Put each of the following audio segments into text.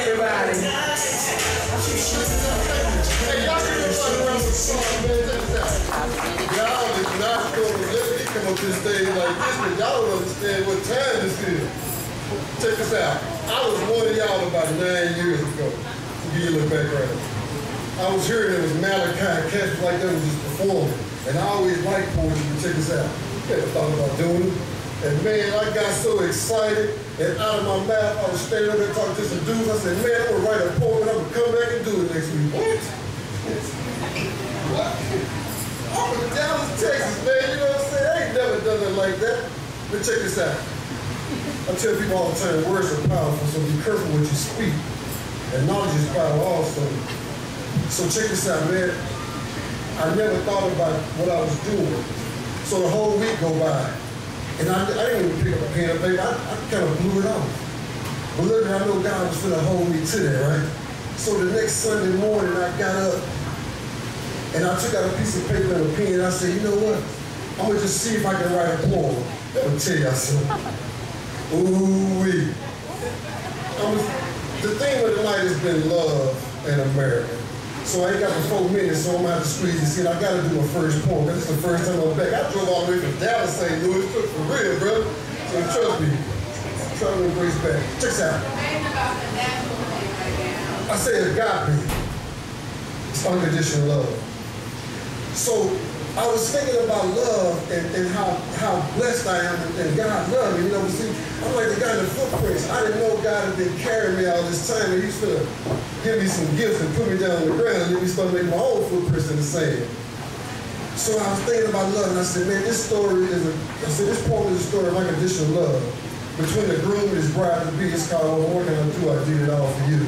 everybody. Y'all. Check this like this, but y'all don't understand what time this is. Check this out. I was one of y'all about nine years ago. To give you a little background. I was hearing there was Malachi cats like that was just performing. And I always liked poetry, but check this out. Never thought about doing it. And man, I got so excited, and out of my mouth, I was standing up there talking to some dudes. I said, man, I'm gonna write a poem and I'm gonna come back and do it next week. What? What? I'm from Dallas, Texas, man. You know what I'm saying? I ain't never done nothing like that. But check this out. I tell people all the time, words are powerful, so be careful what you speak. And knowledge is power also. So check this out, man. I never thought about what I was doing. So the whole week go by. And I, I didn't even pick up a pen and paper. I, I kind of blew it off. But look, I know God was going to hold me to that, right? So the next Sunday morning, I got up and I took out a piece of paper and a pen and I said, you know what? I'm going to just see if I can write a poem. Let me tell y'all something. Ooh-wee. I'm, the theme of the has been love and America. So I ain't got the four minutes, so I'm have to squeeze this in. I gotta do my first because it's the first time I'm back. I drove all the way from Dallas, St. Louis, for real, bro. So trust me, I'm trying to embrace back. Check this out. I say agape. It's unconditional love. So I was thinking about love and, and how, how blessed I am and, God loved me. You know, see, I'm like the guy in the footprints. I didn't know God had been carrying me all this time and he's gonna give me some gifts and put me down on the ground and let me start making my own footprints in the sand. So I was thinking about love and I said, man, this story is a, I said, this poem is a story of unconditional love. Between the groom and his bride to be, it's called What Can I Do? I Did It All For You.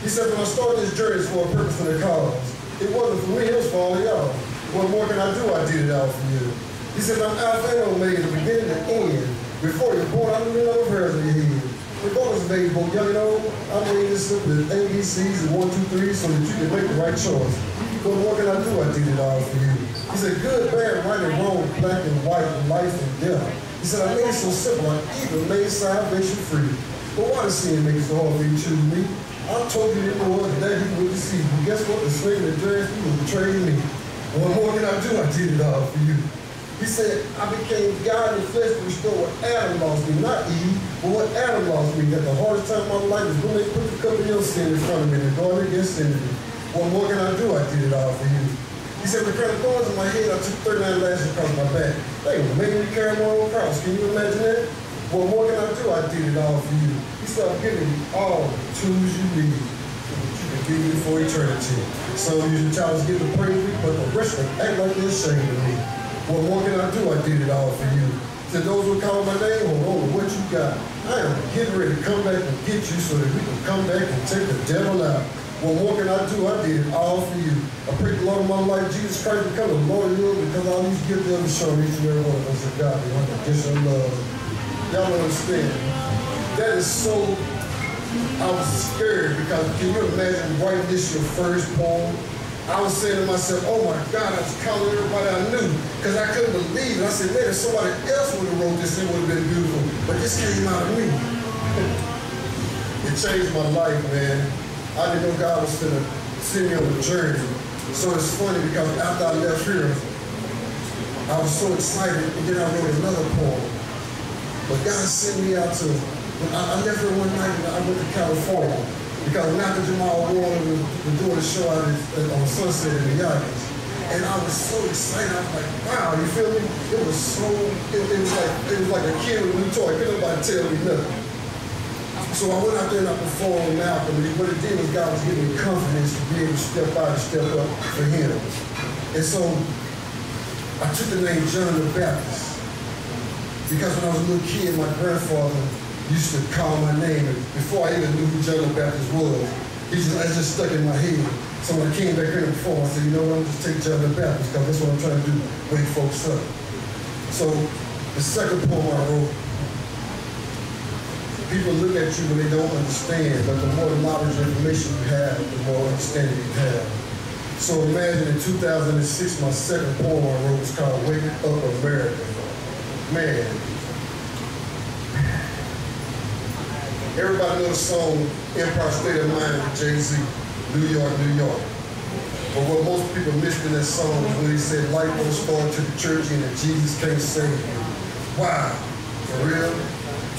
He said, when I started this journey, it's for a purpose and a cause. It wasn't for me, it was for all of y'all. What more can I do? I did it all for you. He said, I'm Alpha and Omega, the beginning and end. Before you're born, I knew no hairs on your head. Regardless of both young and old, I made this simple as ABCs and one, two, three, so that you can make the right choice. But What can I do? I did it all for you. He said, good, bad, right and wrong, black and white, life and death. He said, I made it so simple, I even made salvation free. But why does sin make it so hard for you to choose me? I told you was that he would deceive you. Guess what? The slave that dressed you was betraying me. What more can I do? I did it all for you. He said, I became God in the flesh to restore what Adam lost me, not Eve, but what Adam lost me. That the hardest time of my life is when they put the cup of your sin in front of me and guard against sin. What more can I do? I did it all for you. He said, the crown thorns in my head, I took 39 lashes across my back. They were making me carry my own cross. Can you imagine that? What more can I do? I did it all for you. He said, I'm giving you all the tools you need and give you for eternity. Of you to get the praise but the rest of act like they're ashamed of me. What more I did it all for you. To those who call my name, hold on, what you got? I am getting ready to come back and get you so that we can come back and take the devil out. Well, what can I do? I did it all for you. I pray the Lord of my life, Jesus Christ, become the Lord of yours because all these gifts that shown each and every one of us are God, the unconditional love. Y'all understand. That is so I was scared because can you imagine writing this your first poem? I was saying to myself, oh my God, I was calling everybody I knew because I couldn't believe it. I said, man, if somebody else would have wrote this, it would have been beautiful. But this came out of me. it changed my life, man. I didn't know God was going to send me on a journey. So it's funny because after I left here, I was so excited, and then I wrote another poem. But God sent me out to I, I left her one night and I went to California because Malcolm Jamal Warner was, was doing a show out uh, at, on Sunset in the Yonkers. And I was so excited. I was like, wow, you feel me? It was so, it, it was like it was like a kid with a new toy. Nobody tell me nothing. So I went out there and I performed Malcolm. And what it did was God was giving me confidence to be able to step out and step up for him. And so I took the name John the Baptist because when I was a little kid, my grandfather used to call my name, and before I even knew who the Baptist was, he just, that just stuck in my head. So when I came back here before, I said, you know what, I'm just take the Baptist, because that's what I'm trying to do, wake folks up. So the second poem I wrote, people look at you when they don't understand, but the more knowledge and information you have, the more understanding you have. So imagine in 2006, my second poem I wrote was called Waking Up America. Man, everybody know the song Empire State of Mind with Jay-Z, New York, New York. But what most people missed in that song was when he said, life don't start to the church and that Jesus can't save you. Wow, for real?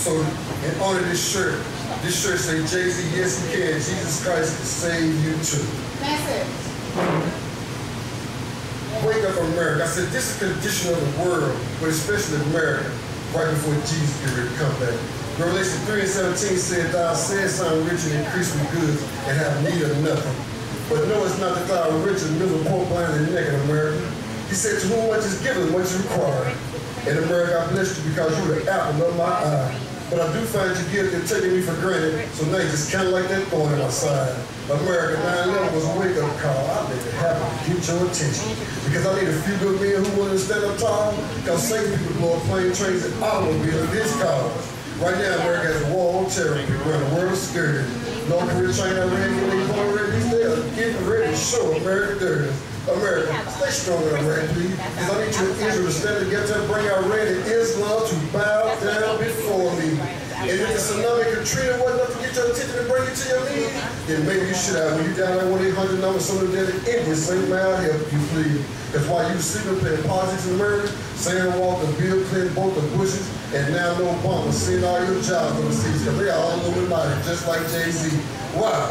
So in honor of this shirt, this shirt say Jay-Z, yes he can. Jesus Christ can save you too. Message. Wake up America. I said this is the condition of the world, but especially America, right before Jesus ready come back. Revelation 3 and 17 said, Thou sayest I'm rich and increase with goods and have need of nothing. But no, it's not that thou art rich and miserable, poor, blind, and naked, America. He said, To whom much is given, much is required. And America, I bless you because you're the apple of my eye. But I do find you guilty and taking me for granted, so now you just kind of like that thorn in my side. America 9-11 was a wake-up call. I made it happen to get your attention. Because I need a few good men who want to stand up tall, because same people blow plane trains and automobiles in his cars. Right now, America has a war on terror. People around the world of scared. North Korea, China, Iran, they going ready, they are getting ready to show America theirs. America, stay strong in Iran, please. I need you in Israel to stand together and bring Iran and Islam to bow down before me. And if the tsunami Katrina wasn't enough to get your attention and bring you to your knees, then maybe you should have. When you down that 1-800 number, some of the dead Indians, say, may I help you, please. Because while you sleeping playing politics in America, Sam Walker, Bill Clinton, both the Bushes, and now no Obama, seeing all your jobs overseas, because they are all Illuminati, just like Jay-Z. Wow.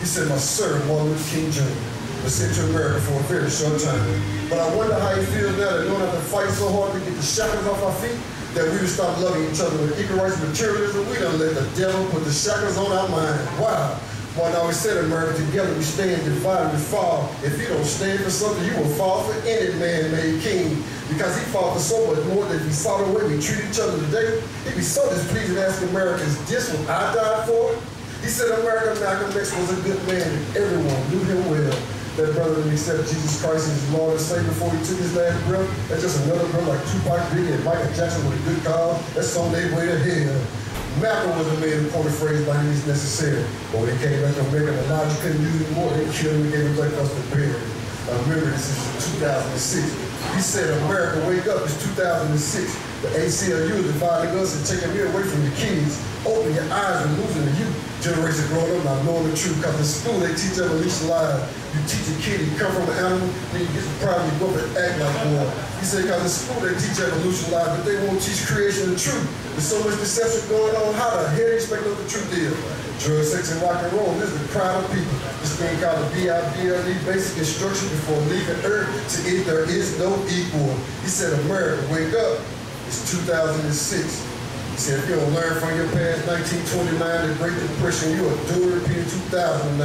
He said, my servant, Martin Luther King Jr was sent to America for a very short time. But I wonder how he feels now that don't have to fight so hard to get the shackles off our feet that we would stop loving each other with equal rights materialism. We don't let the devil put the shackles on our mind. Wow. One always said, America, together we stand, divided we fall. If you don't stand for something, you will fall for any man-made king. Because he fought for so much more than he saw the way we treat each other today. He'd be so displeased and ask Americans, this what I died for? He said America Malcolm X was a good man and everyone knew him well that brother didn't accept Jesus Christ as Lord and Savior before he took his last breath. That's just another brother like Tupac Biggie and Michael Jackson with a good cause. That's on their way to hell. Malcolm was a man who phrase by means necessary. But when he came back to America, the knowledge couldn't use it more. They killed him and gave him black us to bury. I remember this is 2006. He said, America, wake up. It's 2006. The ACLU is dividing us and taking me away from the kids. Open your eyes and losing the youth generation growing up not knowing the truth. Because in school they teach evolution live. You teach a kid, you come from an animal, then you get the problem, you go up and act like one. He said, because in school they teach evolution live, but they won't teach creation and truth. There's so much deception going on. How the hell do you expect what the truth is? Drugs, sex, and rock and roll. This is the crowd of people. This thing called the B-I-B-L-E, basic instruction before leaving Earth to eat. There is no equal. He said, America, wake up. It's 2006. He said, if you don't learn from your past, 1929, the Great Depression, you are doomed to repeat 2009,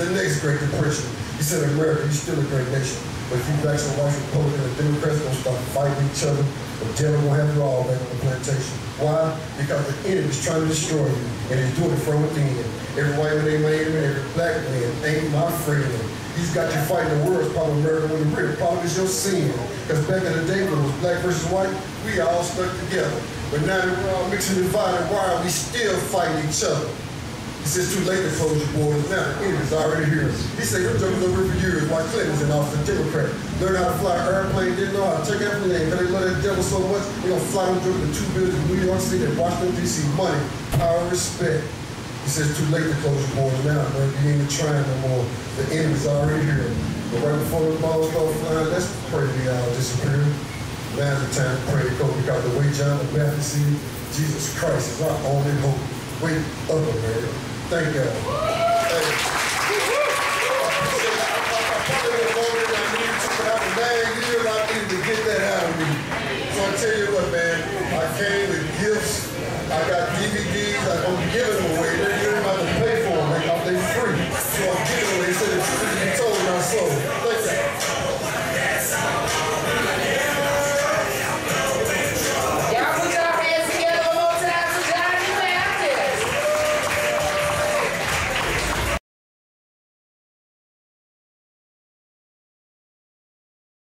the next Great Depression. He said, America, you're still a great nation. But if you blacks and whites, Republicans, and Democrats gonna start fighting each other, the devil gonna have you all back on the plantation. Why? Because the enemy's trying to destroy you, and he's doing it from within. Every white man ain't my enemy, every black man ain't my friend. He's got you fighting the world's problem, America, when the real problem is your sin. Because back in the day when it was black versus white, we all stuck together. But now that we're all mixing and divided, why are we still fighting each other? He says, too late to close your borders. Now the enemy's already here. He said, them jokers over for years while Clinton's in office, a Democrat. Learn how to fly an airplane, didn't know how to take that plane, because they love that devil so much, they're going to fly them jokers to two buildings in New York City and Washington, D.C. Money, power, respect. He says, too late to close your board now, man. You ain't even trying no more. The end is already here. But right before the ball starts flying, let's pray the hour disappear. Now's the time to pray because we got the way John the Baptist see Jesus Christ is our only hope. Wake up, man. Thank God. Nine years I needed to get that out of me. So I tell you what, man, I came with gifts. I got